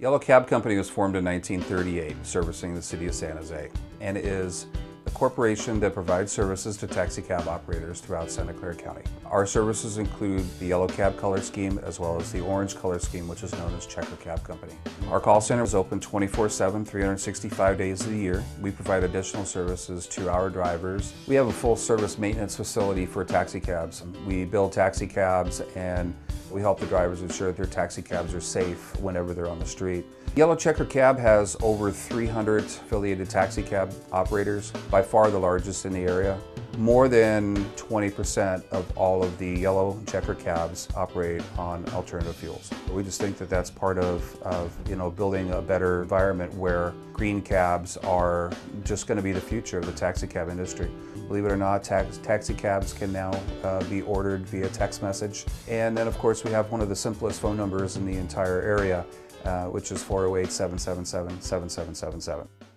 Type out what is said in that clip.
Yellow Cab Company was formed in 1938, servicing the city of San Jose, and is a corporation that provides services to taxi cab operators throughout Santa Clara County. Our services include the yellow cab color scheme as well as the orange color scheme, which is known as Checker Cab Company. Our call center is open 24-7, 365 days of the year. We provide additional services to our drivers. We have a full service maintenance facility for taxi cabs. We build taxi cabs and we help the drivers ensure that their taxi cabs are safe whenever they're on the street. Yellow Checker Cab has over 300 affiliated taxi cab operators, by far the largest in the area. More than 20% of all of the yellow checker cabs operate on alternative fuels. We just think that that's part of, of you know, building a better environment where green cabs are just going to be the future of the taxi cab industry. Believe it or not, tax, taxi cabs can now uh, be ordered via text message. And then of course we have one of the simplest phone numbers in the entire area, uh, which is 408 777 7777.